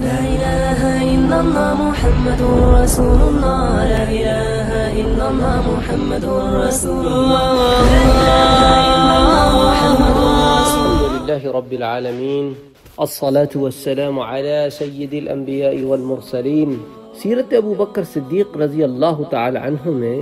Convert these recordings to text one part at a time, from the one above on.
لا إله إلا الله محمد رسول الله. لا إله إلا الله محمد رسول الله. لا إله إلا الله محمد رسول الله. الحمد لله رب العالمين. الصلاة والسلام على سيد الأنبياء والمرسلين. سیرت ابو بکر صدیق رضی اللہ تعالی عنہ میں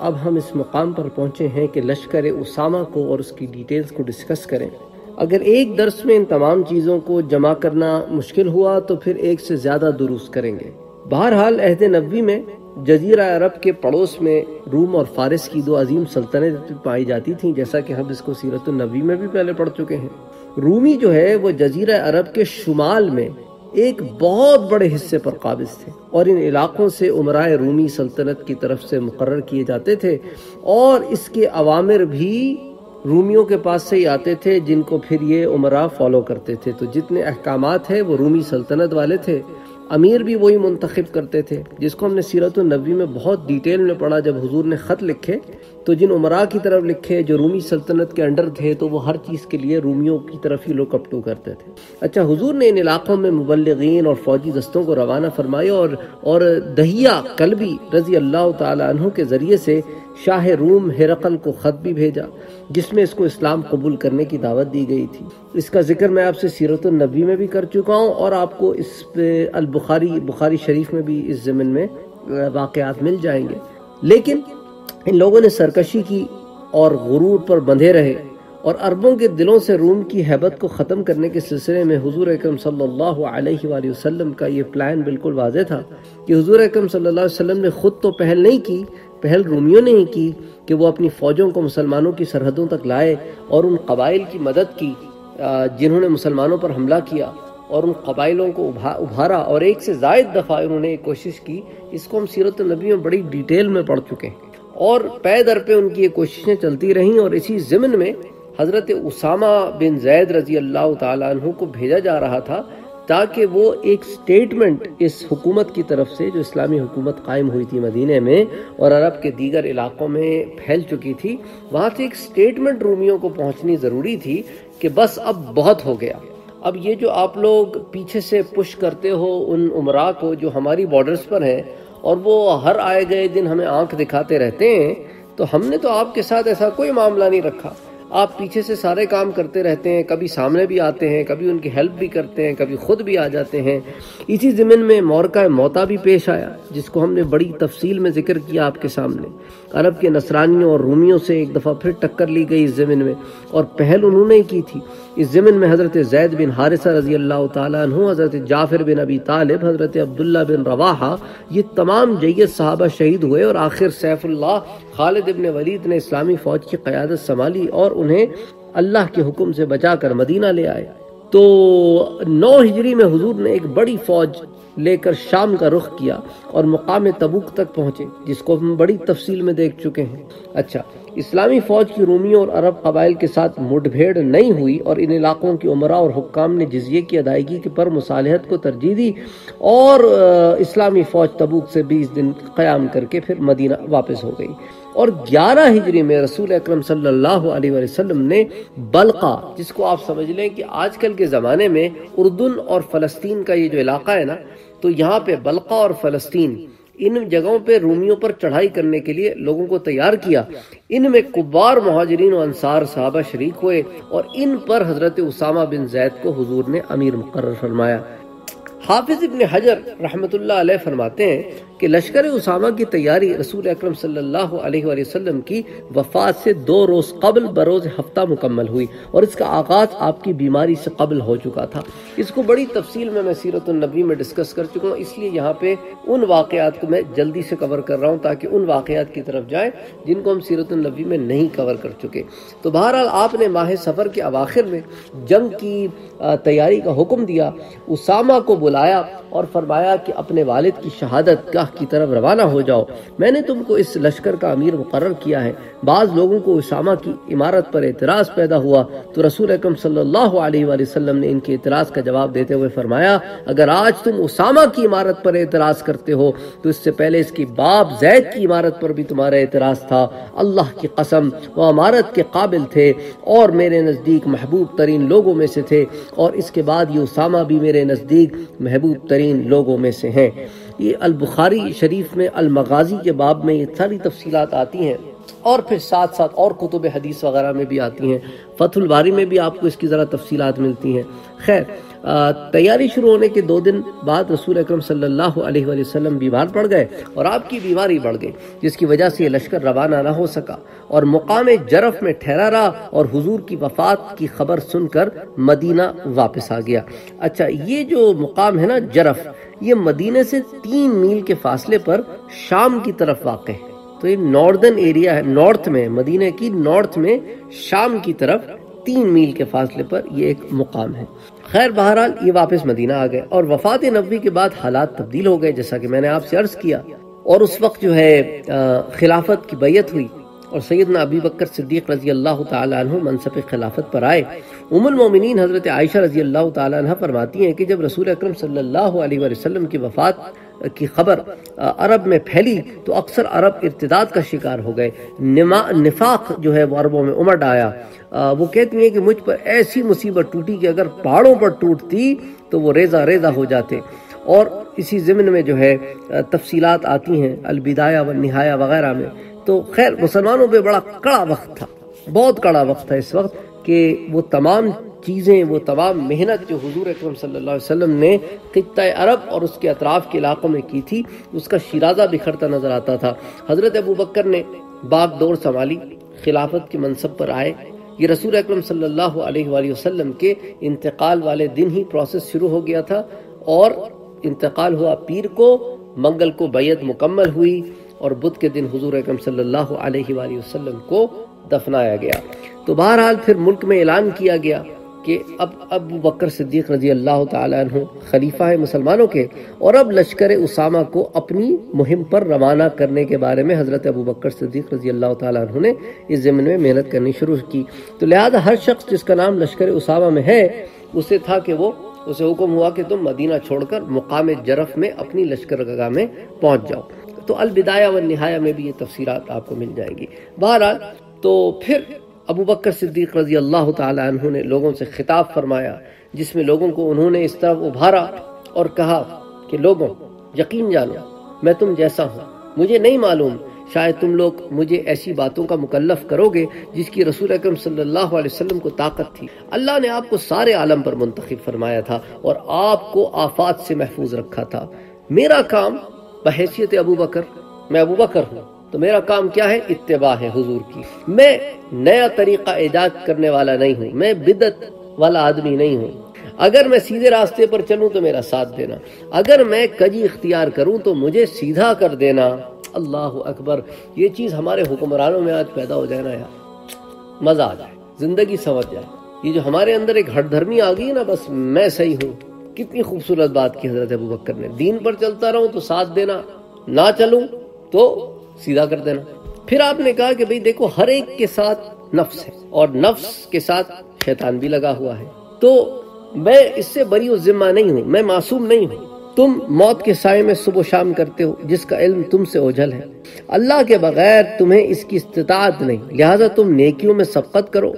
اب ہم اس مقام پر پہنچے ہیں کہ لشکر اسامہ کو اور اس کی ڈیٹیلز کو ڈسکس کریں۔ اگر ایک درس میں ان تمام چیزوں کو جمع کرنا مشکل ہوا تو پھر ایک سے زیادہ دروس کریں گے۔ بہرحال عہد نبوی میں جزیرہ عرب کے پڑوس میں روم اور فارس کی دو عظیم سلطنت پائی جاتی تھیں، جیسا کہ ہم اس کو سیرت النبی میں بھی پہلے پڑھ چکے ہیں۔ رومی جو ہے، وہ جزیرہ عرب کے شمال میں ایک بہت بڑے حصے پر قابض تھے اور ان علاقوں سے عمرائے رومی سلطنت کی طرف سے مقرر کیے جاتے تھے اور اس کے عوامر بھی رومیوں کے پاس سے ہی آتے تھے، جن کو پھر یہ عمرہ فالو کرتے تھے۔ تو جتنے احکامات ہیں، وہ رومی سلطنت والے تھے۔ امیر بھی وہی منتخب کرتے تھے، جس کو ہم نے سیرت النبی میں بہت ڈیٹیل میں پڑھا، جب حضور نے خط لکھے۔ تو جن عمراء کی طرف لکھے، جو رومی سلطنت کے انڈر تھے، تو وہ ہر چیز کے لیے رومیوں کی طرف ہی لوگ اپٹو کرتے تھے۔ اچھا حضور نے ان علاقوں میں مبلغین اور فوجی دستوں کو روانہ فرمایا اور اور دہیا کلبی رضی اللہ تعالی عنہ کے ذریعے سے شاہ روم ہرقل کو خط بھی بھیجا، جس میں اس کو اسلام قبول کرنے کی دعوت دی گئی تھی۔ اس کا ذکر میں آپ سے سیرت النبی میں بھی کر چکا ہوں اور آپ کو اس پہ البخاری، بخاری شریف میں بھی اس زمن میں واقعات مل جائیں گے۔ لیکن ان لوگوں نے سرکشی کی اور غرور پر بندھے رہے اور عربوں کے دلوں سے روم کی حیبت کو ختم کرنے کے سلسلے میں حضور اکرم صلی اللہ علیہ وآلہ وسلم کا یہ پلان بالکل واضح تھا کہ حضور اکرم صلی اللہ علیہ وسلم نے خود تو پہل نہیں کی، پہل رومیوں نے ہی کی کہ وہ اپنی فوجوں کو مسلمانوں کی سرحدوں تک لائے اور ان قبائل کی مدد کی جنہوں نے مسلمانوں پر حملہ کیا اور ان قبائلوں کو ابھارا اور ایک سے زائد دفعہ انہوں نے کوشش کی، اس کو ہم سیرت النبی میں بڑی ڈیٹیل میں پڑھ چکے ہیں۔ اور پے در پہ ان کی یہ کوششیں چلتی رہیں اور اسی ضمن میں حضرت اسامہ بن زید رضی اللہ تعالیٰ عنہ کو بھیجا جا رہا تھا تاکہ وہ ایک سٹیٹمنٹ اس حکومت کی طرف سے جو اسلامی حکومت قائم ہوئی تھی مدینہ میں اور عرب کے دیگر علاقوں میں پھیل چکی تھی، وہاں سے ایک سٹیٹمنٹ رومیوں کو پہنچنی ضروری تھی کہ بس اب بہت ہو گیا۔ اب یہ جو آپ لوگ پیچھے سے پش کرتے ہو ان عمرہ کو جو ہماری بارڈرز پر ہیں اور وہ ہر آئے گئے دن ہمیں آنکھ دکھاتے رہتے ہیں، تو ہم نے تو آپ کے ساتھ ایسا کوئی معاملہ نہیں رکھا۔ آپ پیچھے سے سارے کام کرتے رہتے ہیں، کبھی سامنے بھی آتے ہیں، کبھی ان کی ہیلپ بھی کرتے ہیں، کبھی خود بھی آ جاتے ہیں۔ اسی زمین میں مورکہ موتا بھی پیش آیا، جس کو ہم نے بڑی تفصیل میں ذکر کیا آپ کے سامنے۔ عرب کے نصرانیوں اور رومیوں سے ایک دفعہ پھر ٹکر لی گئی اس زمین میں، اور پہل انہوں نے کی تھی۔ اس زمین میں حضرت زید بن حارثہ رضی اللہ تعالیٰ عنہ، حضرت جعفر بن ابی طالب، حضرت عبداللہ بن رواحہ، یہ تمام جید صحابہ شہید ہوئے اور آخر سیف اللہ خالد ابن ولید نے اسلامی فوج کی قیادت سنبھالی اور انہیں اللہ کے حکم سے بچا کر مدینہ لے آئے۔ تو نو ہجری میں حضور نے ایک بڑی فوج لے کر شام کا رخ کیا اور مقام تبوک تک پہنچے، جس کو ہم بڑی تفصیل میں دیکھ چکے ہیں۔ اچھا اسلامی فوج کی رومیوں اور عرب قبائل کے ساتھ مٹ بھیڑ نہیں ہوئی اور ان علاقوں کی عمرہ اور حکام نے جزیے کی ادائیگی کے پر مصالحت کو ترجیح دی اور اسلامی فوج تبوک سے بیس دن قیام کر کے پھر مدینہ واپس ہو گئی۔ اور گیارہ ہجری میں رسول اکرم صلی اللہ علیہ وسلم نے بلقہ جس کو آپ سمجھ لیں کہ آج کل کے زمانے میں اردن اور فلسطین کا یہ جو علاقہ ہے نا، تو یہاں پہ بلقہ اور فلسطین ان جگہوں پہ رومیوں پر چڑھائی کرنے کے لیے لوگوں کو تیار کیا۔ ان میں کبار مہاجرین و انصار صحابہ شریک ہوئے اور ان پر حضرت اسامہ بن زید کو حضور نے امیر مقرر فرمایا۔ حافظ ابن حجر رحمت اللہ علیہ فرماتے ہیں کہ لشکر اسامہ کی تیاری رسول اکرم صلی اللہ علیہ وآلہ وسلم کی وفات سے دو روز قبل بروز ہفتہ مکمل ہوئی اور اس کا آغاز آپ کی بیماری سے قبل ہو چکا تھا۔ اس کو بڑی تفصیل میں میں سیرت النبی میں ڈسکس کر چکا ہوں، اس لیے یہاں پہ ان واقعات کو میں جلدی سے کور کر رہا ہوں تاکہ ان واقعات کی طرف جائیں جن کو ہم سیرت النبی میں نہیں کور کر چکے۔ تو بہرحال آپ نے ماہ سفر کے اواخر میں جنگ کی تیاری کا حکم دیا، اسامہ کو بلایا اور فرمایا کہ اپنے والد کی شہادت کا گاہ کی طرف روانہ ہو جاؤ۔ میں نے تم کو اس لشکر کا امیر مقرر کیا ہے۔ بعض لوگوں کو اسامہ کی عمارت پر اعتراض پیدا ہوا۔ تو رسول اکرم صلی اللہ علیہ وآلہ وسلم نے ان کے اعتراض کا جواب دیتے ہوئے فرمایا، اگر آج تم اسامہ کی عمارت پر اعتراض کرتے ہو، تو اس سے پہلے اس کی باپ زید کی عمارت پر بھی تمہارا اعتراض تھا۔ اللہ کی قسم، وہ عمارت کے قابل تھے اور میرے نزدیک محبوب ترین لوگوں میں سے تھے۔ اور اس کے بعد یہ اسامہ بھی میرے نزدیک محبوب ترین لوگوں میں سے ہیں۔ یہ البخاری شریف میں المغازی کے باب میں یہ ساری تفصیلات آتی ہیں اور پھر ساتھ ساتھ اور کتب حدیث وغیرہ میں بھی آتی ہیں۔ فتح الباری میں بھی آپ کو اس کی ذرا تفصیلات ملتی ہیں۔ خیر تیاری شروع ہونے کے دو دن بعد رسول اکرم صلی اللہ علیہ وآلہ وسلم بیمار پڑ گئے اور آپ کی بیماری بڑھ گئی، جس کی وجہ سے یہ لشکر روانہ نہ ہو سکا۔ اور مقام جرف میں ٹھہرا رہا اور حضور کی وفات کی خبر سن کر مدینہ واپس آ گیا۔ اچھا یہ جو مقام ہے نا جرف، یہ مدینہ سے تین میل کے فاصلے پر شام کی طرف واقع ہے۔ تو یہ ناردن ایریا ہے، نارتھ میں، مدینہ کی نارتھ میں شام کی طرف تین میل کے فاصلے پر یہ ایک مقام ہے۔ خیر، بہرحال یہ واپس مدینہ آ گئے اور وفات نبوی کے بعد حالات تبدیل ہو گئے، جیسا کہ میں نے آپ سے عرض کیا۔ اور اس وقت جو ہے خلافت کی بیعت ہوئی اور سیدنا ابی بکر صدیق رضی اللہ تعالیٰ عنہ منصب خلافت پر آئے۔ ام المومنین حضرت عائشہ رضی اللہ تعالیٰ عنہ فرماتی ہیں کہ جب رسول اکرم صلی اللہ علیہ وسلم کی وفات کی خبر عرب میں پھیلی تو اکثر عرب ارتداد کا شکار ہو گئے۔ نفاق جو ہے وہ عربوں میں امٹ آیا۔ وہ کہتی ہیں کہ مجھ پر ایسی مصیبت ٹوٹی کہ اگر پہاڑوں پر ٹوٹتی تو وہ ریزہ ریزہ ہو جاتے۔ اور اسی ضمن میں جو ہے تفصیلات آتی ہیں البدایہ و نہایہ وغیرہ میں۔ تو خیر، مسلمانوں پہ بڑا کڑا وقت تھا۔ بہت کڑا وقت تھا اس وقت کہ وہ تمام چیزیں، وہ تمام محنت جو حضور اکرم صلی اللہ علیہ وسلم نے خطہ عرب اور اس کے اطراف کے علاقوں میں کی تھی، اس کا شیرازہ بکھرتا نظر آتا تھا۔ حضرت ابو بکر نے باغ دور سنبھالی، خلافت کے منصب پر آئے۔ یہ رسول اکرم صلی اللہ علیہ وآلہ وسلم کے انتقال والے دن ہی پروسیس شروع ہو گیا تھا اور انتقال ہوا۔ پیر کو، منگل کو بیعت مکمل ہوئی اور بدھ کے دن حضور اکرم صلی اللہ علیہ وآلہ وسلم کو دفنایا گیا۔ تو بہرحال پھر ملک میں اعلان کیا گیا۔ کہ اب ابو بکر صدیق رضی اللہ تعالیٰ عنہ خلیفہ ہے مسلمانوں کے، اور اب لشکر اسامہ کو اپنی مہم پر روانہ کرنے کے بارے میں حضرت ابو بکر صدیق رضی اللہ تعالیٰ عنہ نے اس ضمن میں محنت کرنی شروع کی۔ تو لہذا ہر شخص جس کا نام لشکر اسامہ میں ہے، اسے تھا کہ وہ، اسے حکم ہوا کہ تم مدینہ چھوڑ کر مقام جرف میں اپنی لشکر گاہ میں پہنچ جاؤ۔ تو البدایہ و میں بھی یہ تفسیرات آپ کو مل جائے گی۔ بہرحال تو پھر ابو بکر صدیق رضی اللہ تعالی عنہ نے لوگوں سے خطاب فرمایا، جس میں لوگوں کو انہوں نے اس طرح ابھارا اور کہا کہ لوگوں، یقین جانو، میں تم جیسا ہوں۔ مجھے نہیں معلوم، شاید تم لوگ مجھے ایسی باتوں کا مکلف کرو گے جس کی رسول اکرم صلی اللہ علیہ وسلم کو طاقت تھی۔ اللہ نے آپ کو سارے عالم پر منتخب فرمایا تھا اور آپ کو آفات سے محفوظ رکھا تھا۔ میرا کام بحیثیت ابو بکر، میں ابو بکر ہوں۔ تو میرا کام کیا ہے؟ اتباع ہے حضور کی۔ میں نیا طریقہ ایجاد کرنے والا نہیں ہوں۔ میں بدت والا آدمی نہیں ہوں۔ اگر میں سیدھے راستے پر چلوں تو میرا ساتھ دینا۔ اگر میں کجی اختیار کروں تو مجھے سیدھا کر دینا۔ اللہ اکبر، یہ چیز ہمارے حکمرانوں میں آج پیدا ہو جائے نا یار۔ مزہ آ جائے۔ زندگی سمجھ جائے۔ یہ جو ہمارے اندر ایک ہٹ دھرمی آ گئی نا، بس میں صحیح ہوں۔ کتنی خوبصورت بات کی حضرت ابو بکر نے۔ دین پر چلتا رہوں تو ساتھ دینا۔ نہ چلوں تو سیدھا کر دینا۔ پھر آپ نے کہا کہ بھئی دیکھو، ہر ایک کے ساتھ نفس ہے اور نفس کے ساتھ شیطان بھی لگا ہوا ہے۔ تو میں اس سے بری و ذمہ نہیں ہوں، میں معصوم نہیں ہوں۔ تم موت کے سائے میں صبح و شام کرتے ہو، جس کا علم تم سے اوجھل ہے۔ اللہ کے بغیر تمہیں اس کی استطاعت نہیں، لہٰذا تم نیکیوں میں سبقت کرو۔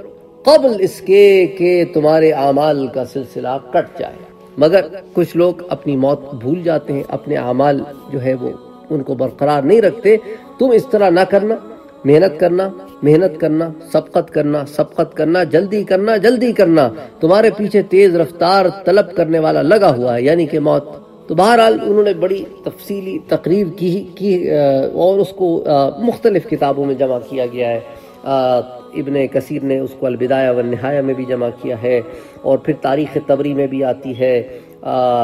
قبل اس کے کہ تمہارے اعمال کا سلسلہ کٹ جائے۔ مگر کچھ لوگ اپنی موت بھول جاتے ہیں، اپنے اعمال جو ہے وہ ان کو برقرار نہیں رکھتے۔ تم اس طرح نہ کرنا، محنت کرنا محنت کرنا، سبقت کرنا سبقت کرنا، جلدی کرنا جلدی کرنا، تمہارے پیچھے تیز رفتار طلب کرنے والا لگا ہوا ہے یعنی کہ موت۔ تو بہرحال انہوں نے بڑی تفصیلی تقریر کی کی اور اس کو مختلف کتابوں میں جمع کیا گیا ہے۔ ابن کثیر نے اس کو البدایہ و میں بھی جمع کیا ہے، اور پھر تاریخ تبری میں بھی آتی ہے۔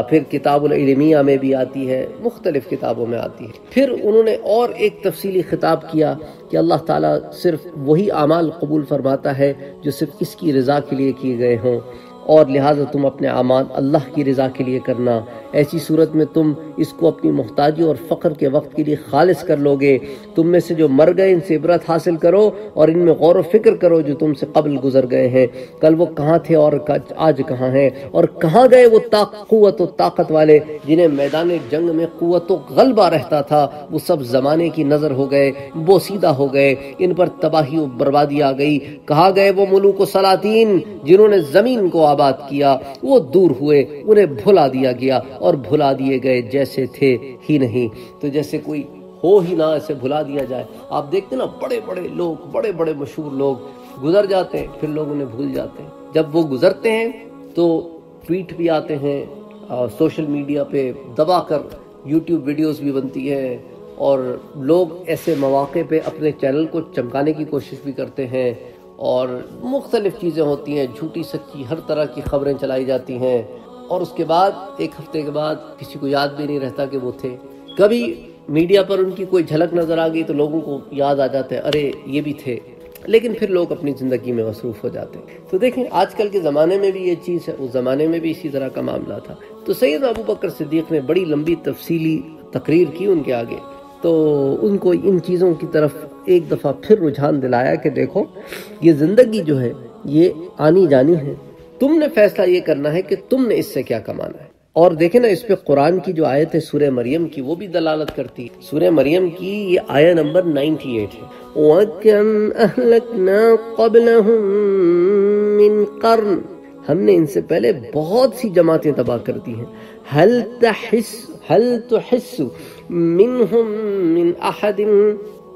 پھر کتاب العلمیہ میں بھی آتی ہے، مختلف کتابوں میں آتی ہے۔ پھر انہوں نے اور ایک تفصیلی خطاب کیا کہ اللہ تعالیٰ صرف وہی اعمال قبول فرماتا ہے جو صرف اس کی رضا کے لیے کیے گئے ہوں۔ اور لہٰذا تم اپنے اعمال اللہ کی رضا کے لیے کرنا۔ ایسی صورت میں تم اس کو اپنی محتاجی اور فقر کے وقت کے لیے خالص کر لو گے۔ تم میں سے جو مر گئے ان سے عبرت حاصل کرو اور ان میں غور و فکر کرو جو تم سے قبل گزر گئے ہیں۔ کل وہ کہاں تھے اور آج کہاں ہیں؟ اور کہاں گئے وہ قوت و طاقت والے جنہیں میدان جنگ میں قوت و غلبہ رہتا تھا؟ وہ سب زمانے کی نظر ہو گئے بوسیدہ ہو گئے، ان پر تباہی و بربادی آ گئی۔ کہا گئے وہ ملوک و سلاطین جنہوں نے زمین کو آباد کیا، وہ دور ہوئے، انہیں بھلا دیا گیا اور بھلا دیے گئے جیسے تھے ہی نہیں۔ تو جیسے کوئی ہو ہی نہ ایسے بھلا دیا جائے۔ آپ دیکھتے نا، بڑے بڑے لوگ، بڑے بڑے مشہور لوگ گزر جاتے ہیں، پھر لوگ انہیں بھول جاتے ہیں۔ جب وہ گزرتے ہیں، تو ٹویٹ بھی آتے ہیں سوشل میڈیا پہ دبا کر یوٹیوب ویڈیوز بھی بنتی ہیں۔ اور لوگ ایسے مواقع پہ اپنے چینل کو چمکانے کی کوشش بھی کرتے ہیں۔ اور مختلف چیزیں ہوتی ہیں، جھوٹی، سچی، ہر طرح کی خبریں چلائی جاتی ہیں۔ اور اس کے بعد، ایک ہفتے کے بعد کسی کو یاد بھی نہیں رہتا کہ وہ تھے۔ کبھی میڈیا پر ان کی کوئی جھلک نظر آ گئی تو لوگوں کو یاد آ جاتا ہے، ارے، یہ بھی تھے۔ لیکن پھر لوگ اپنی زندگی میں مصروف ہو جاتے ہیں۔ تو دیکھیں، آج کل کے زمانے میں بھی یہ چیز ہے، اس زمانے میں بھی اسی طرح کا معاملہ تھا۔ تو سید ابو بکر صدیق نے بڑی لمبی تفصیلی تقریر کی ان کے آگے۔ تو ان کو ان چیزوں کی طرف ایک دفعہ پھر رجحان دلایا کہ دیکھو، یہ زندگی جو ہے، یہ آنی جانی ہے۔ تم نے فیصلہ یہ کرنا ہے کہ تم نے اس سے کیا کمانا ہے۔ اور دیکھیں نا، اس پہ قرآن کی جو آیت ہے سورہ مریم کی، وہ بھی دلالت کرتی ہے۔ سورہ مریم کی یہ آیہ نمبر نائنٹی ایٹ ہے۔ وَكَمْ أَهْلَكْنَا قَبْلَهُمْ مِنْ قَرْنٍ۔ ہم نے ان سے پہلے بہت سی جماعتیں تباہ کر دی ہیں۔ هَلْ تَحِسُ، هَلْ تُحِسُ مِنْهُمْ مِنْ أَحَدٍ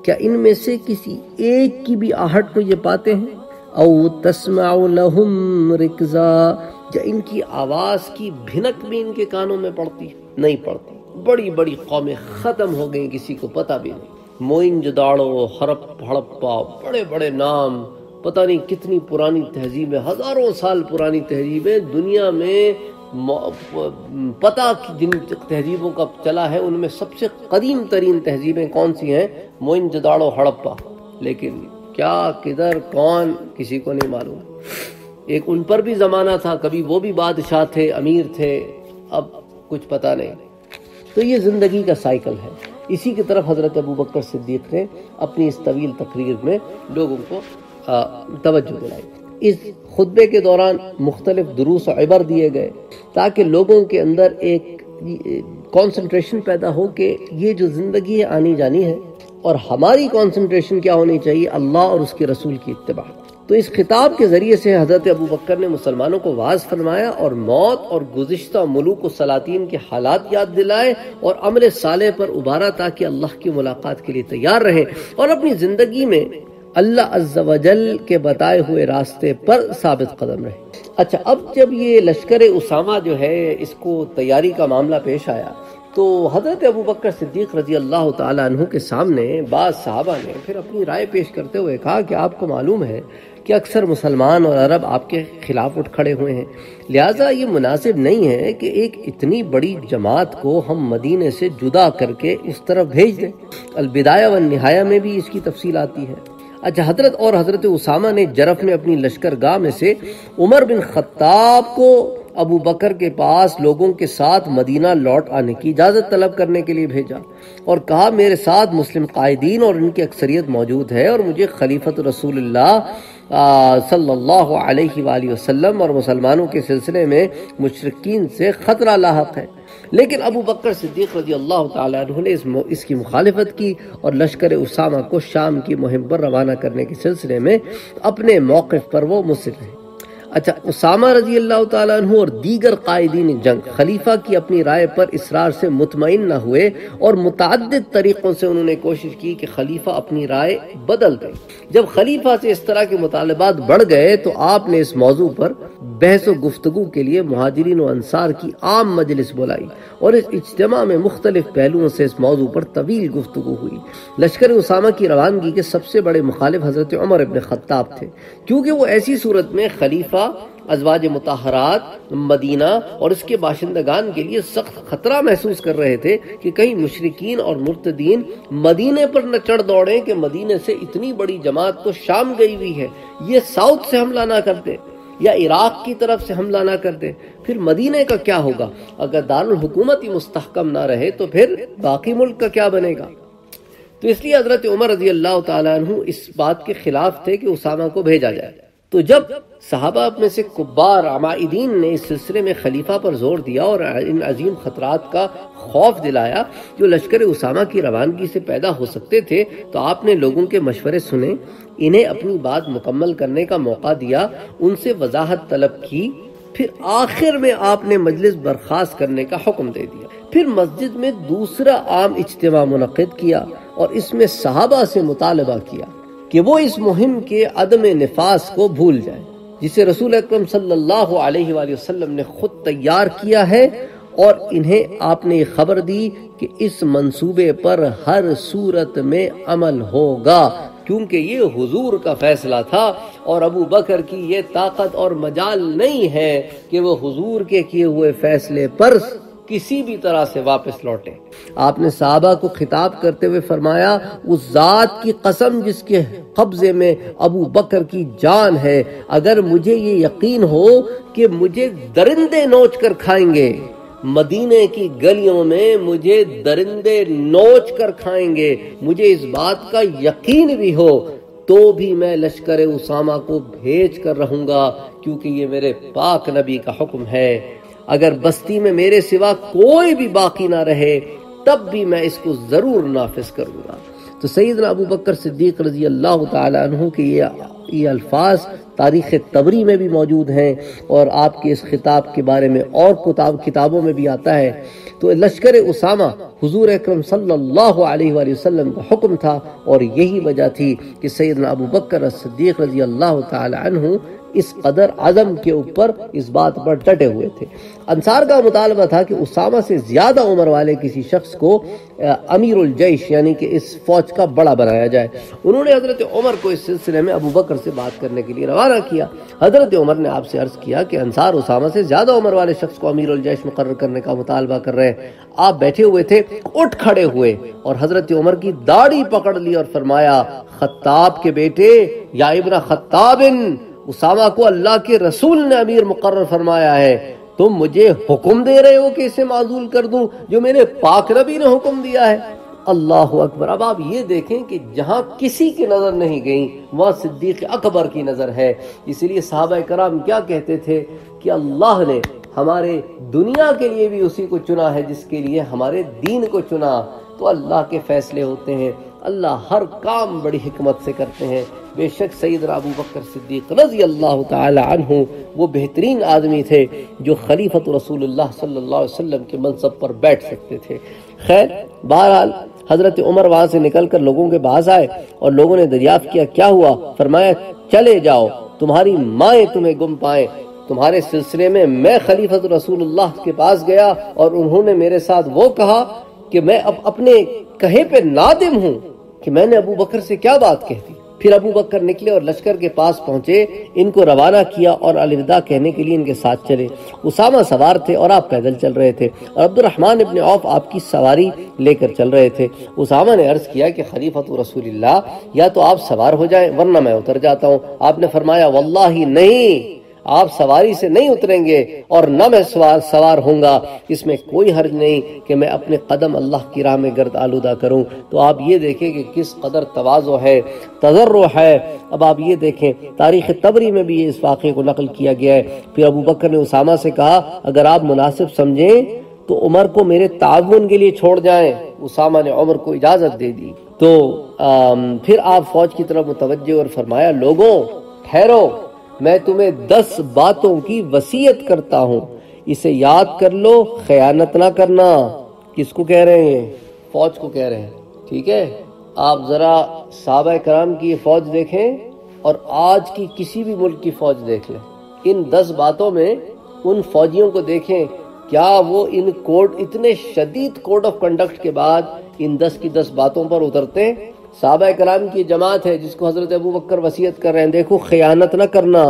کیا ان میں سے کسی ایک کی بھی آہٹ کو یہ پاتے ہیں؟ او تسمع لهم رکزا یا ان کی آواز کی بھنک بھی ان کے کانوں میں پڑتی نہیں پڑتی۔ بڑی بڑی قومیں ختم ہو گئیں، کسی کو پتہ بھی نہیں۔ موئن جداڑو حرپ ہڑپا، بڑے بڑے نام، پتہ نہیں کتنی پرانی تہذیبیں ہزاروں سال پرانی تہذیبیں دنیا میں پتہ جن تہذیبوں کا چلا ہے، ان میں سب سے قدیم ترین تہذیبیں کون سی ہیں؟ موئن جداڑو ہڑپا۔ لیکن کیا، کدھر، کون؟ کسی کو نہیں معلوم۔ ایک ان پر بھی زمانہ تھا، کبھی وہ بھی بادشاہ تھے، امیر تھے، اب کچھ پتہ نہیں۔ تو یہ زندگی کا سائیکل ہے۔ اسی کی طرف حضرت ابو بکر صدیق نے اپنی اس طویل تقریر میں لوگوں کو توجہ دلائی۔ اس خطبے کے دوران مختلف دروس و عبر دیے گئے تاکہ لوگوں کے اندر ایک کانسنٹریشن پیدا ہو کہ یہ جو زندگی ہے آنی جانی ہے اور ہماری کانسنٹریشن کیا ہونی چاہیے؟ اللہ اور اس کے رسول کی اتباع۔ تو اس خطاب کے ذریعے سے حضرت ابو بکر نے مسلمانوں کو واز فرمایا اور موت اور گزشتہ ملوک و سلاطین کے حالات یاد دلائے اور عمل صالح پر ابارا تاکہ اللہ کی ملاقات کے لیے تیار رہے اور اپنی زندگی میں اللہ عز و جل کے بتائے ہوئے راستے پر ثابت قدم رہے۔ اچھا اب جب یہ لشکر اسامہ جو ہے، اس کو تیاری کا معاملہ پیش آیا، تو حضرت ابو بکر صدیق رضی اللہ تعالیٰ عنہ کے سامنے بعض صحابہ نے پھر اپنی رائے پیش کرتے ہوئے کہا کہ آپ کو معلوم ہے کہ اکثر مسلمان اور عرب آپ کے خلاف اٹھ کھڑے ہوئے ہیں۔ لہٰذا یہ مناسب نہیں ہے کہ ایک اتنی بڑی جماعت کو ہم مدینے سے جدا کر کے اس طرف بھیج دیں۔ البدایہ و نہایہ میں بھی اس کی تفصیل آتی ہے۔ اچھا حضرت اور حضرت اسامہ نے جرف میں اپنی لشکر گاہ میں سے عمر بن خطاب کو ابو بکر کے پاس لوگوں کے ساتھ مدینہ لوٹ آنے کی اجازت طلب کرنے کے لیے بھیجا اور کہا، میرے ساتھ مسلم قائدین اور ان کی اکثریت موجود ہے اور مجھے خلیفت رسول اللہ صلی اللہ علیہ وآلہ وسلم اور مسلمانوں کے سلسلے میں مشرقین سے خطرہ لاحق ہے۔ لیکن ابو بکر صدیق رضی اللہ تعالیٰ عنہ نے اس کی مخالفت کی اور لشکر اسامہ کو شام کی مہم پر روانہ کرنے کے سلسلے میں اپنے موقف پر وہ مصر ہیں اچھا اسامہ رضی اللہ تعالیٰ عنہ اور دیگر قائدین جنگ خلیفہ کی اپنی رائے پر اسرار سے مطمئن نہ ہوئے اور متعدد طریقوں سے انہوں نے کوشش کی کہ خلیفہ اپنی رائے بدل دے۔ جب خلیفہ سے اس طرح کے مطالبات بڑھ گئے تو آپ نے اس موضوع پر بحث و گفتگو کے لیے مہاجرین و انصار کی عام مجلس بلائی اور اس اجتماع میں مختلف پہلوؤں سے اس موضوع پر طویل گفتگو ہوئی۔ لشکر اسامہ کی روانگی کے سب سے بڑے مخالف حضرت عمر ابن خطاب تھے۔ کیونکہ وہ ایسی صورت میں خلیفہ، ازواج متحرات مدینہ اور اس کے باشندگان کے لیے سخت خطرہ محسوس کر رہے تھے کہ کہیں مشرقین اور مرتدین مدینے پر نہ چڑھ دوڑیں کہ مدینے سے اتنی بڑی جماعت تو شام گئی ہوئی ہے۔ یہ ساؤتھ سے حملہ نہ کرتے۔ یا عراق کی طرف سے حملہ نہ کر دے پھر مدینہ کا کیا ہوگا؟ اگر دارالحکومت ہی مستحکم نہ رہے تو پھر باقی ملک کا کیا بنے گا؟ تو اس لیے حضرت عمر رضی اللہ تعالیٰ عنہ اس بات کے خلاف تھے کہ اسامہ کو بھیجا جائے۔ تو جب صحابہ میں سے کبار عمائدین نے اس سلسلے میں خلیفہ پر زور دیا اور ان عظیم خطرات کا خوف دلایا جو لشکر اسامہ کی روانگی سے پیدا ہو سکتے تھے، تو آپ نے لوگوں کے مشورے سنے، انہیں اپنی بات مکمل کرنے کا موقع دیا، ان سے وضاحت طلب کی، پھر آخر میں آپ نے مجلس برخاست کرنے کا حکم دے دیا۔ پھر مسجد میں دوسرا عام اجتماع منعقد کیا اور اس میں صحابہ سے مطالبہ کیا۔ کہ وہ اس مہم کے عدم نفاس کو بھول جائیں جسے رسول اکرم صلی اللہ علیہ وآلہ وسلم نے خود تیار کیا ہے اور انہیں آپ نے خبر دی کہ اس منصوبے پر ہر صورت میں عمل ہوگا، کیونکہ یہ حضور کا فیصلہ تھا اور ابو بکر کی یہ طاقت اور مجال نہیں ہے کہ وہ حضور کے کیے ہوئے فیصلے پر کسی بھی طرح سے واپس لوٹے۔ آپ نے صحابہ کو خطاب کرتے ہوئے فرمایا، اس ذات کی قسم جس کے قبضے میں ابو بکر کی جان ہے، اگر مجھے یہ یقین ہو کہ مجھے درندے نوچ کر کھائیں گے، مدینے کی گلیوں میں مجھے درندے نوچ کر کھائیں گے، مجھے اس بات کا یقین بھی ہو، تو بھی میں لشکر اسامہ کو بھیج کر رہوں گا، کیونکہ یہ میرے پاک نبی کا حکم ہے۔ اگر بستی میں میرے سوا کوئی بھی باقی نہ رہے، تب بھی میں اس کو ضرور نافذ کروں گا۔ تو سیدنا ابو بکر صدیق رضی اللہ تعالیٰ عنہ کے یہ الفاظ تاریخ تبری میں بھی موجود ہیں اور آپ کے اس خطاب کے بارے میں اور کتابوں میں بھی آتا ہے۔ تو لشکر اسامہ حضور اکرم صلی اللہ علیہ وآلہ وسلم کا حکم تھا اور یہی وجہ تھی کہ سیدنا ابو بکر صدیق رضی اللہ تعالی عنہ اس قدر عظم کے اوپر اس بات پر ڈٹے ہوئے تھے۔ انصار کا مطالبہ تھا کہ اسامہ سے زیادہ عمر والے کسی شخص کو امیر الجیش یعنی کہ اس فوج کا بڑا بنایا جائے۔ انہوں نے حضرت عمر کو اس سلسلے میں ابو بکر سے بات کرنے کے لیے روانہ کیا۔ حضرت عمر نے آپ سے عرض کیا کہ انصار اسامہ سے زیادہ عمر والے شخص کو امیر الجیش مقرر کرنے کا مطالبہ کر رہے ہیں۔ آپ بیٹھے ہوئے تھے، اٹھ کھڑے ہوئے، اور حضرت عمر کی داڑھی پکڑ لی اور فرمایا، خطاب کے بیٹے، یا ابن خطابن اسامہ کو اللہ کے رسول نے امیر مقرر فرمایا ہے، تم مجھے حکم دے رہے ہو کہ اسے معذول کر دوں، جو میرے پاک نبی نے حکم دیا ہے۔ اللہ اکبر۔ اب آپ یہ دیکھیں کہ جہاں کسی کی نظر نہیں گئی وہاں صدیق اکبر کی نظر ہے۔ اس لیے صحابہ کرام کیا کہتے تھے کہ اللہ نے ہمارے دنیا کے لیے بھی اسی کو چنا ہے، جس کے لیے ہمارے دین کو چنا۔ تو اللہ کے فیصلے ہوتے ہیں۔ اللہ ہر کام بڑی حکمت سے کرتے ہیں۔ بے شک سیدنا ابو بکر صدیق رضی اللہ تعالی عنہ وہ بہترین آدمی تھے جو خلیفت رسول اللہ صلی اللہ علیہ وسلم کے منصب پر بیٹھ سکتے تھے۔ خیر، بہرحال حضرت عمر وہاں سے نکل کر لوگوں کے باز آئے اور لوگوں نے دریافت کیا کیا ہوا؟ فرمایا، چلے جاؤ، تمہاری مائیں تمہیں گم پائیں۔ تمہارے سلسلے میں میں خلیفت رسول اللہ کے پاس گیا اور انہوں نے میرے ساتھ وہ کہا کہ میں اب اپنے کہے پہ نادم ہوں کہ میں نے ابو بکر سے کیا بات کہہ دی۔ پھر ابو بکر نکلے اور لشکر کے پاس پہنچے۔ ان کو روانہ کیا اور الوداع کہنے کے لیے ان کے ساتھ چلے۔ اسامہ سوار تھے اور آپ پیدل چل رہے تھے اور عبد الرحمن ابن عوف آپ کی سواری لے کر چل رہے تھے۔ اسامہ نے عرض کیا کہ خلیفۃ رسول اللہ، یا تو آپ سوار ہو جائیں ورنہ میں اتر جاتا ہوں۔ آپ نے فرمایا، واللہ نہیں۔ آپ سواری سے نہیں اتریں گے اور نہ میں سوار سوار ہوں گا۔ اس میں کوئی حرج نہیں کہ میں اپنے قدم اللہ کی راہ میں گرد آلودہ کروں۔ تو آپ یہ دیکھیں کہ کس قدر توازو ہے تذرع ہے۔ اب آپ یہ دیکھیں، تاریخ تبری میں بھی اس واقعے کو نقل کیا گیا ہے۔ پھر ابو بکر نے اسامہ سے کہا، اگر آپ مناسب سمجھیں تو عمر کو میرے تعاون کے لیے چھوڑ جائیں۔ اسامہ نے عمر کو اجازت دے دی۔ تو پھر آپ فوج کی طرف متوجہ اور فرمایا، لوگوں، ٹھہرو۔ میں تمہیں دس باتوں کی وسیعت کرتا ہوں۔ اسے یاد کر لو، خیانت نہ کرنا۔ کس کو کہہ رہے ہیں؟ فوج کو کہہ رہے ہیں۔ ٹھیک ہے؟ آپ ذرا صحابہ کرام کی فوج دیکھیں اور آج کی کسی بھی ملک کی فوج دیکھ لیں۔ ان دس باتوں میں ان فوجیوں کو دیکھیں۔ کیا وہ ان کوڈ اتنے شدید کوڈ آف کنڈکٹ کے بعد ان دس کی دس باتوں پر اترتے؟ ہیں صحابہ کرام کی جماعت ہے جس کو حضرت ابو بکر وسیعت کر رہے ہیں، دیکھو، خیانت نہ کرنا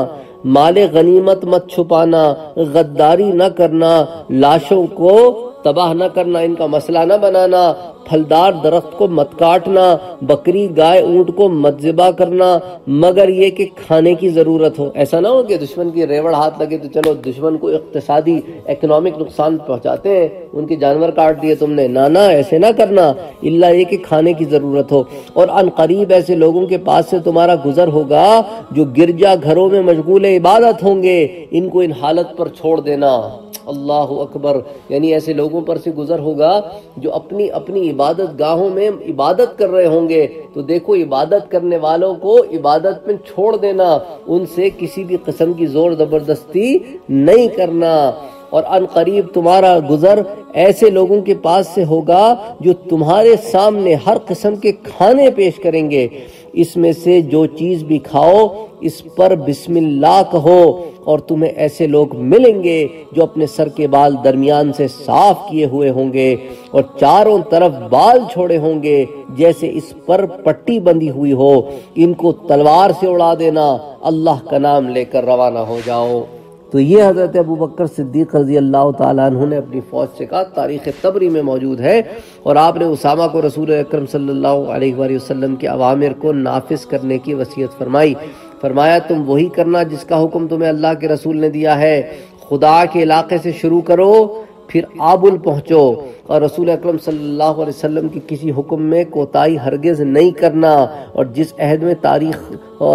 مال غنیمت مت چھپانا، غداری نہ کرنا، لاشوں کو تباہ نہ کرنا، ان کا مسئلہ نہ بنانا، پھلدار درخت کو مت کاٹنا، بکری، گائے، اونٹ کو مت ذبح کرنا، مگر یہ کہ کھانے کی ضرورت ہو۔ ایسا نہ ہو کہ دشمن کی ریوڑ ہاتھ لگے تو چلو دشمن کو اقتصادی اکنامک نقصان پہنچاتے ہیں، ان کے جانور کاٹ دیے تم نے۔ نہ، ایسے نہ کرنا۔ اللہ یہ کہ کھانے کی ضرورت ہو۔ اور ان قریب ایسے لوگوں کے پاس سے تمہارا گزر ہوگا جو گرجا گھروں میں مشغول عبادت ہوں گے، ان کو ان حالت پر چھوڑ دینا۔ اللہ اکبر۔ یعنی ایسے لوگوں پر سے گزر ہوگا جو اپنی اپنی عبادت گاہوں میں عبادت کر رہے ہوں گے۔ تو دیکھو، عبادت کرنے والوں کو عبادت میں چھوڑ دینا، ان سے کسی بھی قسم کی زور زبردستی نہیں کرنا۔ اور ان قریب تمہارا گزر ایسے لوگوں کے پاس سے ہوگا جو تمہارے سامنے ہر قسم کے کھانے پیش کریں گے۔ اس میں سے جو چیز بھی کھاؤ، اس پر بسم اللہ کہو۔ اور تمہیں ایسے لوگ ملیں گے جو اپنے سر کے بال درمیان سے صاف کیے ہوئے ہوں گے اور چاروں طرف بال چھوڑے ہوں گے، جیسے اس پر پٹی بندی ہوئی ہو۔ ان کو تلوار سے اڑا دینا، اللہ کا نام لے کر روانہ ہو جاؤ۔ تو یہ حضرت ابو بکر صدیق رضی اللہ تعالیٰ عنہ نے اپنی فوج سے کہا، تاریخ تبری میں موجود ہے اور آپ نے اسامہ کو رسول اکرم صلی اللہ علیہ وآلہ وسلم کے عوامر کو نافذ کرنے کی وصیت فرمائی۔ فرمایا، تم وہی کرنا جس کا حکم تمہیں اللہ کے رسول نے دیا ہے۔ خدا کے علاقے سے شروع کرو پھر آبل پہنچو۔ اور رسول اکرم صلی اللہ علیہ وسلم کی کسی حکم میں کوتاہی ہرگز نہیں کرنا۔ اور جس عہد میں تاریخ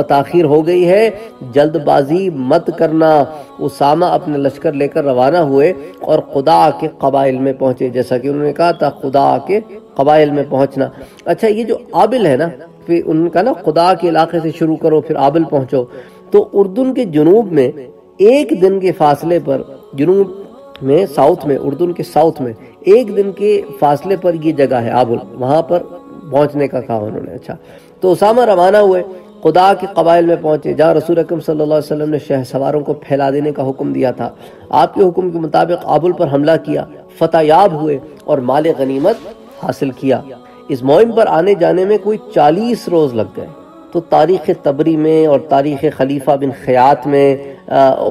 تاخیر ہو گئی ہے، جلد بازی مت کرنا۔ اسامہ اپنے لشکر لے کر روانہ ہوئے اور خدا کے قبائل میں پہنچے۔ جیسا کہ انہوں نے کہا تھا، خدا کے قبائل میں پہنچنا۔ اچھا یہ جو آبل ہے نا، پھر انہوں نے کہا نا، خدا کے علاقے سے شروع کرو، پھر آبل پہنچو۔ تو اردن کے جنوب میں ایک دن کے فاصلے پر جنوب میں ساؤتھ میں، اردن کے ساؤتھ میں، ایک دن کے فاصلے پر یہ جگہ ہے، آبل، وہاں پر پہنچنے کا کہا انہوں نے اچھا۔ تو اسامہ روانہ ہوئے، خدا کے قبائل میں پہنچے۔ جہاں رسول اکرم صلی اللہ علیہ وسلم نے شہ سواروں کو پھیلا دینے کا حکم دیا تھا، آپ کے حکم کے مطابق آبل پر حملہ کیا، فتح یاب ہوئے اور مال غنیمت حاصل کیا۔ اس مہم پر آنے جانے میں کوئی چالیس روز لگ گئے۔ تو تاریخ تبری میں اور تاریخ خلیفہ بن خیات میں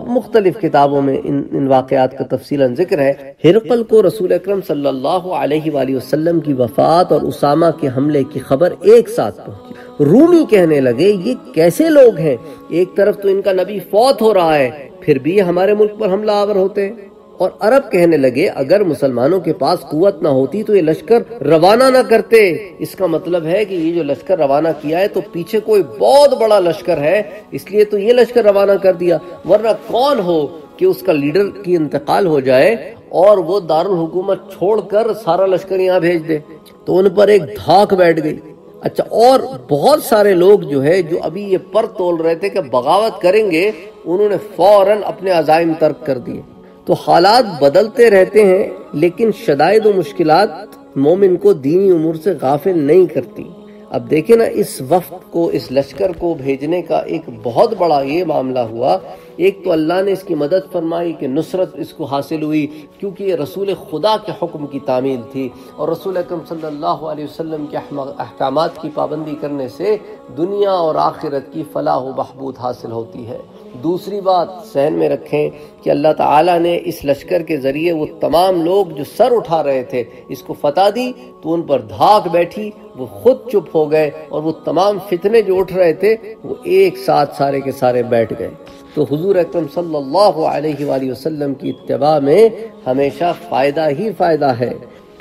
مختلف کتابوں میں ان ان واقعات کا تفصیل ذکر ہے۔ ہرقل کو رسول اکرم صلی اللہ علیہ وآلہ وسلم کی وفات اور اسامہ کے حملے کی خبر ایک ساتھ پہنچی۔ رومی کہنے لگے، یہ کیسے لوگ ہیں؟ ایک طرف تو ان کا نبی فوت ہو رہا ہے، پھر بھی ہمارے ملک پر حملہ آور ہوتے ہیں۔ اور عرب کہنے لگے، اگر مسلمانوں کے پاس قوت نہ ہوتی تو یہ لشکر روانہ نہ کرتے۔ اس کا مطلب ہے کہ یہ جو لشکر روانہ کیا ہے تو پیچھے کوئی بہت بڑا لشکر ہے، اس لیے تو یہ لشکر روانہ کر دیا۔ ورنہ کون ہو کہ اس کا لیڈر کی انتقال ہو جائے اور وہ دارالحکومت چھوڑ کر سارا لشکر یہاں بھیج دے۔ تو ان پر ایک دھاک بیٹھ گئی۔ اچھا اور بہت سارے لوگ جو ہے جو ابھی یہ پر تول رہے تھے کہ بغاوت کریں گے، انہوں نے فوراً اپنے عزائم ترک کر دیے۔ تو حالات بدلتے رہتے ہیں، لیکن شدائد و مشکلات مومن کو دینی امور سے غافل نہیں کرتی۔ اب دیکھیں نا، اس وفد کو، اس لشکر کو بھیجنے کا ایک بہت بڑا یہ معاملہ ہوا۔ ایک تو اللہ نے اس کی مدد فرمائی کہ نصرت اس کو حاصل ہوئی، کیونکہ یہ رسول خدا کے حکم کی تعمیل تھی۔ اور رسول اکرم صلی اللہ علیہ وسلم کے احکامات کی پابندی کرنے سے دنیا اور آخرت کی فلاح و بحبود حاصل ہوتی ہے۔ دوسری بات سہن میں رکھیں کہ اللہ تعالیٰ نے اس لشکر کے ذریعے وہ تمام لوگ جو سر اٹھا رہے تھے، اس کو فتح دی، تو ان پر دھاک بیٹھی، وہ خود چپ ہو گئے اور وہ تمام فتنے جو اٹھ رہے تھے، وہ ایک ساتھ سارے کے سارے بیٹھ گئے۔ تو حضور اکرم صلی اللہ علیہ وآلہ وسلم کی اتباع میں ہمیشہ فائدہ ہی فائدہ ہے۔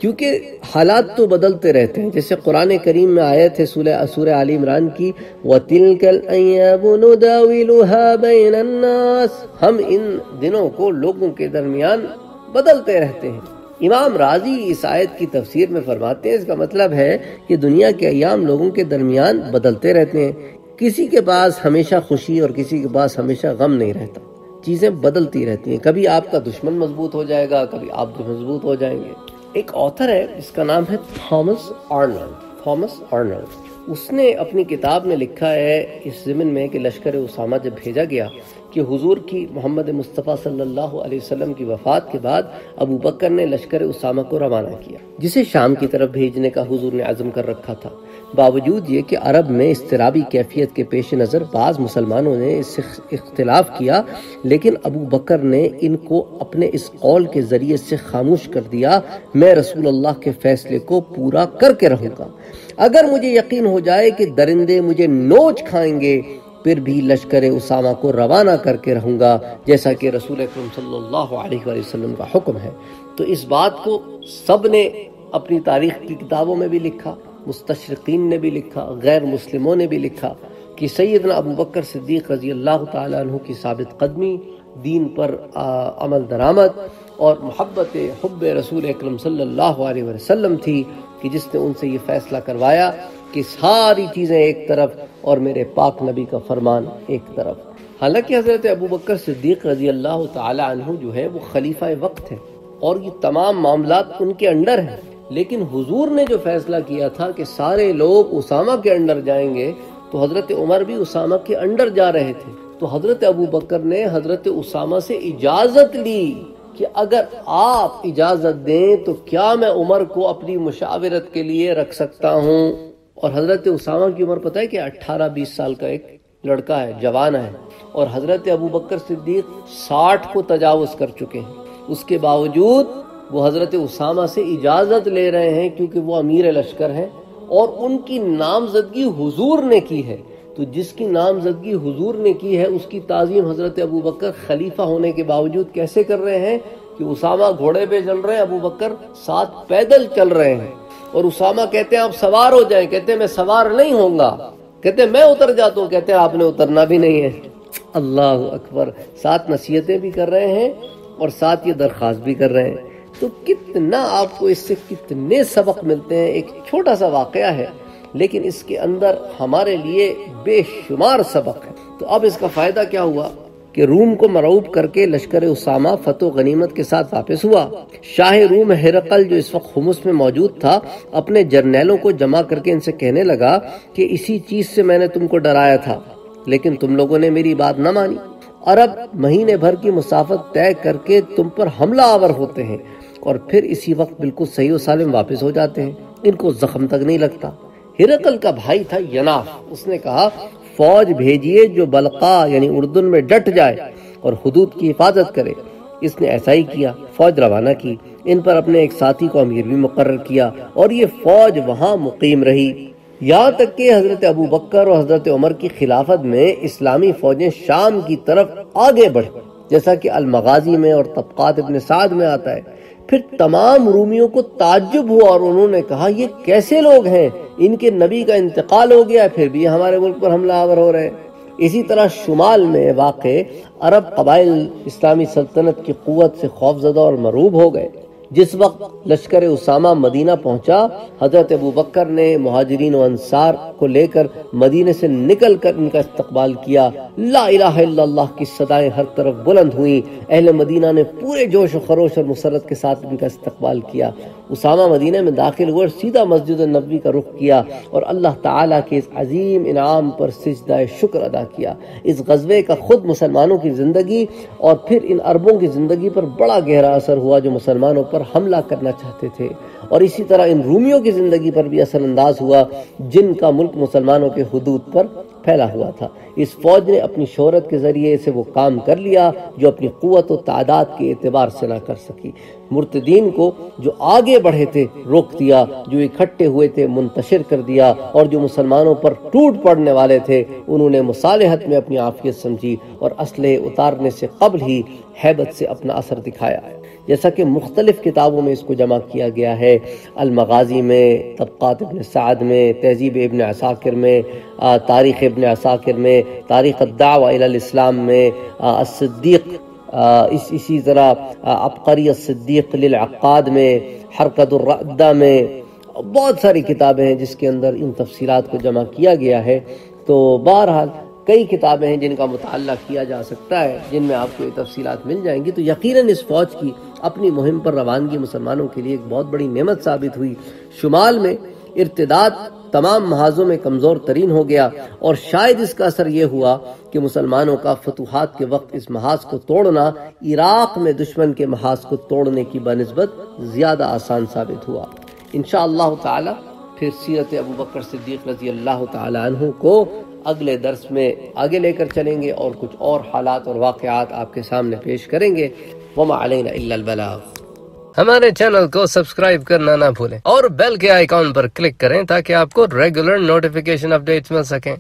کیونکہ حالات تو بدلتے رہتے ہیں۔ جیسے قرآن کریم میں آئے تھے سورہ علی عمران کی، وَتِلْكَ الْأَيَّابُ نُدَاوِلُهَا بَيْنَ النَّاسِ۔ ہم ان دنوں کو لوگوں کے درمیان بدلتے رہتے ہیں۔ امام راضی اس آیت کی تفسیر میں فرماتے ہیں، اس کا مطلب ہے کہ دنیا کے ایام لوگوں کے درمیان بدلتے رہتے ہیں۔ کسی کے پاس ہمیشہ خوشی اور کسی کے پاس ہمیشہ غم نہیں رہتا۔ چیزیں بدلتی رہتی ہیں۔ کبھی آپ کا دشمن مضبوط ہو جائے گا، کبھی آپ مضبوط ہو جائیں گے۔ ایک آتھر ہے، جس کا نام ہے تھامس آرنلڈ تھامس آرنلڈ اس نے اپنی کتاب میں لکھا ہے اس زمن میں کہ لشکر اسامہ جب بھیجا گیا کہ حضور کی محمد مصطفیٰ صلی اللہ علیہ وسلم کی وفات کے بعد ابو بکر نے لشکر اسامہ کو روانہ کیا، جسے شام کی طرف بھیجنے کا حضور نے عزم کر رکھا تھا۔ باوجود یہ کہ عرب میں استرابی کیفیت کے پیش نظر بعض مسلمانوں نے اس سے اختلاف کیا، لیکن ابو بکر نے ان کو اپنے اس قول کے ذریعے سے خاموش کر دیا، میں رسول اللہ کے فیصلے کو پورا کر کے رہوں گا۔ اگر مجھے یقین ہو جائے کہ درندے مجھے نوچ کھائیں گے، پھر بھی لشکر اسامہ کو روانہ کر کے رہوں گا، جیسا کہ رسول اکرم صلی اللہ علیہ وآلہ وسلم کا حکم ہے۔ تو اس بات کو سب نے اپنی تاریخ کی کتابوں میں بھی لکھا۔ مستشرقین نے بھی لکھا، غیر مسلموں نے بھی لکھا کہ سیدنا ابو بکر صدیق رضی اللہ تعالیٰ عنہ کی ثابت قدمی دین پر عمل درآمد اور محبت حب رسول اکرم صلی اللہ علیہ وسلم تھی کہ جس نے ان سے یہ فیصلہ کروایا کہ ساری چیزیں ایک طرف اور میرے پاک نبی کا فرمان ایک طرف۔ حالانکہ حضرت ابو بکر صدیق رضی اللہ تعالی عنہ جو ہے وہ خلیفہ وقت ہے اور یہ تمام معاملات ان کے انڈر ہیں۔ لیکن حضور نے جو فیصلہ کیا تھا کہ سارے لوگ اسامہ کے انڈر جائیں گے، تو حضرت عمر بھی اسامہ کے انڈر جا رہے تھے۔ تو حضرت ابو بکر نے حضرت اسامہ سے اجازت لی کہ اگر آپ اجازت دیں تو کیا میں عمر کو اپنی مشاورت کے لیے رکھ سکتا ہوں؟ اور حضرت اسامہ کی عمر پتہ ہے کہ اٹھارہ بیس سال کا ایک لڑکا ہے، جوان ہے۔ اور حضرت ابو بکر صدیق ساٹھ کو تجاوز کر چکے ہیں۔ اس کے باوجود وہ حضرت اسامہ سے اجازت لے رہے ہیں کیونکہ وہ امیر لشکر ہیں اور ان کی نامزدگی حضور نے کی ہے۔ تو جس کی نامزدگی حضور نے کی ہے، اس کی تعظیم حضرت ابو بکر خلیفہ ہونے کے باوجود کیسے کر رہے ہیں کہ اسامہ گھوڑے پہ چل رہے ہیں، ابو بکر ساتھ پیدل چل رہے ہیں۔ اور اسامہ کہتے ہیں، آپ سوار ہو جائیں، کہتے ہیں، میں سوار نہیں ہوں گا۔ کہتے ہیں، میں اتر جاتا ہوں، کہتے ہیں، آپ نے اترنا بھی نہیں ہے۔ اللہ اکبر، ساتھ نصیحتیں بھی کر رہے ہیں اور ساتھ یہ درخواست بھی کر رہے ہیں۔ تو کتنا آپ کو اس سے کتنے سبق ملتے ہیں؟ ایک چھوٹا سا واقعہ ہے، لیکن اس کے اندر ہمارے لیے بے شمار سبق ہے۔ تو اب اس کا فائدہ کیا ہوا؟ کہ روم کو مرعوب کر کے لشکر اسامہ فتح و غنیمت کے ساتھ واپس ہوا۔ شاہ روم ہرقل جو اس وقت خمس میں موجود تھا، اپنے جرنیلوں کو جمع کر کے ان سے کہنے لگا کہ اسی چیز سے میں نے تم کو ڈرایا تھا، لیکن تم لوگوں نے میری بات نہ مانی۔ عرب مہینے بھر کی مسافت طے کر کے تم پر حملہ آور ہوتے ہیں۔ اور پھر اسی وقت بالکل صحیح و سالم واپس ہو جاتے ہیں۔ ان کو زخم تک نہیں لگتا۔ ہرقل کا بھائی تھا یناف۔ اس نے کہا، فوج بھیجیے جو بلقا یعنی اردن میں ڈٹ جائے اور حدود کی حفاظت کرے۔ اس نے ایسا ہی کیا، فوج روانہ کی۔ ان پر اپنے ایک ساتھی کو امیر بھی مقرر کیا اور یہ فوج وہاں مقیم رہی۔ یہاں تک کہ حضرت ابو بکر اور حضرت عمر کی خلافت میں اسلامی فوجیں شام کی طرف آگے بڑھ جیسا کہ المغازی میں اور طبقات ابن سعد میں آتا ہے۔ پھر تمام رومیوں کو تعجب ہوا اور انہوں نے کہا، یہ کیسے لوگ ہیں؟ ان کے نبی کا انتقال ہو گیا، پھر بھی ہمارے ملک پر حملہ آور ہو رہے ہیں۔ اسی طرح شمال میں واقع عرب قبائل اسلامی سلطنت کی قوت سے خوفزدہ اور مروب ہو گئے۔ جس وقت لشکر اسامہ مدینہ پہنچا، حضرت ابو بکر نے مہاجرین و انصار کو لے کر مدینہ سے نکل کر ان کا استقبال کیا۔ لا الہ الا اللہ کی صدایں ہر طرف بلند ہوئیں۔ اہل مدینہ نے پورے جوش و خروش اور مسرت کے ساتھ ان کا استقبال کیا۔ اسامہ مدینہ میں داخل ہوئے سیدھا مسجد النبی کا رخ کیا اور اللہ تعالیٰ کے اس عظیم انعام پر سجدہ شکر ادا کیا۔ اس غزوے کا خود مسلمانوں کی زندگی اور پھر ان عربوں کی زندگی پر بڑا گہرا اثر ہوا جو مسلمانوں پر حملہ کرنا چاہتے تھے۔ اور اسی طرح ان رومیوں کی زندگی پر بھی اثر انداز ہوا جن کا ملک مسلمانوں کے حدود پر پھیلا ہوا تھا۔ اس فوج نے اپنی شہرت کے ذریعے سے وہ کام کر لیا جو اپنی قوت و تعداد کے اعتبار سے نہ کر سکی۔ مرتدین کو جو آگے بڑھے تھے، روک دیا، جو اکٹھے ہوئے تھے، منتشر کر دیا، اور جو مسلمانوں پر ٹوٹ پڑنے والے تھے، انہوں نے مصالحت میں اپنی عافیت سمجھی اور اسلحے اتارنے سے قبل ہی حیبت سے اپنا اثر دکھایا۔ جیسا کہ مختلف کتابوں میں اس کو جمع کیا گیا ہے۔ المغازی میں، طبقات ابن سعد میں، تہذیب ابن عساکر میں تاریخ ابن عساکر میں، تاریخ الدعوہ الاسلام میں الصدیق اس، اسی طرح عبقری الصدیق للعقاد میں، حرکت الردہ میں، بہت ساری کتابیں ہیں جس کے اندر ان تفصیلات کو جمع کیا گیا ہے۔ تو بہرحال کئی کتابیں ہیں جن کا مطالعہ کیا جا سکتا ہے، جن میں آپ کو یہ تفصیلات مل جائیں گی۔ تو یقیناً اس فوج کی اپنی مہم پر روانگی مسلمانوں کے لیے ایک بہت بڑی نعمت ثابت ہوئی۔ شمال میں ارتداد تمام محاذوں میں کمزور ترین ہو گیا اور شاید اس کا اثر یہ ہوا کہ مسلمانوں کا فتوحات کے وقت اس محاذ کو توڑنا عراق میں دشمن کے محاذ کو توڑنے کی بنسبت زیادہ آسان ثابت ہوا۔ انشاءاللہ تعالی، پھر سیرت ابو بکر صدیق رضی اللہ تعالی عنہ کو اگلے درس میں آگے لے کر چلیں گے اور کچھ اور حالات اور واقعات آپ کے سامنے پیش کریں گے۔ وما علینا الا البلاغ۔ ہمارے چینل کو سبسکرائب کرنا نہ بھولیں اور بیل کے آئیکن پر کلک کریں تاکہ آپ کو ریگولر نوٹیفیکیشن اپڈیٹس مل سکیں۔